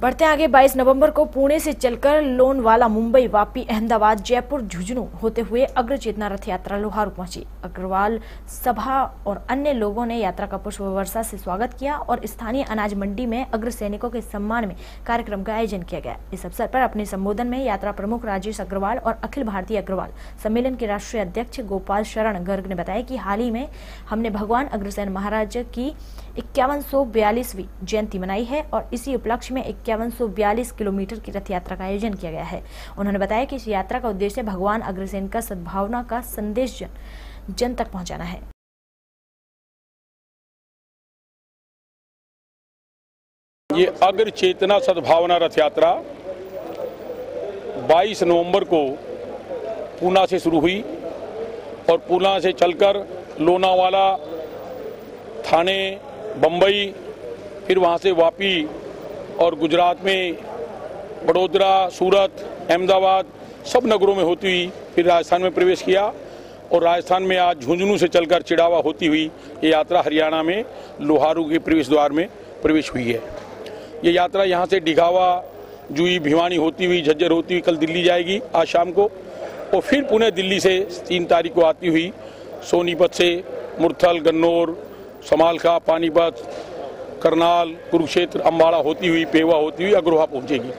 बढ़ते आगे 22 नवंबर को पुणे से चलकर लोनवाला मुंबई वापी अहमदाबाद जयपुर झुंझुनू होते हुए अग्र चेतना रथ यात्रा लोहारू पहुँची। अग्रवाल सभा और अन्य लोगों ने यात्रा का पुष्प वर्षा से स्वागत किया और स्थानीय अनाज मंडी में अग्र सैनिकों के सम्मान में कार्यक्रम का आयोजन किया गया। इस अवसर पर अपने संबोधन में यात्रा प्रमुख राजेश अग्रवाल और अखिल भारतीय अग्रवाल, सम्मेलन के राष्ट्रीय अध्यक्ष गोपाल शरण गर्ग ने बताया कि हाल ही में हमने भगवान अग्रसेन महाराज की इक्यावन जयंती मनाई है और इसी उपलक्ष्य में इक्यावन किलोमीटर की रथ यात्रा का आयोजन किया गया है। उन्होंने बताया कि इस यात्रा का उद्देश्य भगवान अग्रसेन का सद्भावना का संदेश जन, जन तक पहुंचाना है। ये अग्र चेतना सद्भावना रथ यात्रा 22 नवंबर को पूना से शुरू हुई और पूना से चलकर लोनावाला थाने बम्बई फिर वहाँ से वापी और गुजरात में बड़ोदरा सूरत, अहमदाबाद सब नगरों में होती हुई फिर राजस्थान में प्रवेश किया और राजस्थान में आज झुंझुनू से चलकर चिड़ावा होती हुई ये यात्रा हरियाणा में, लोहारू के प्रवेश द्वार में प्रवेश हुई है। ये यात्रा यहाँ से डिघावा, जुई, भिवानी होती हुई, झज्जर होती हुई, कल दिल्ली जाएगी आज शाम को और फिर पुणे दिल्ली से तीन तारीख को आती हुई सोनीपत से मुरथल, गन्नौर समालखा पानीपत करनाल कुरुक्षेत्र अम्बाड़ा होती हुई पेवा होती हुई अग्रोहा पहुंचेगी।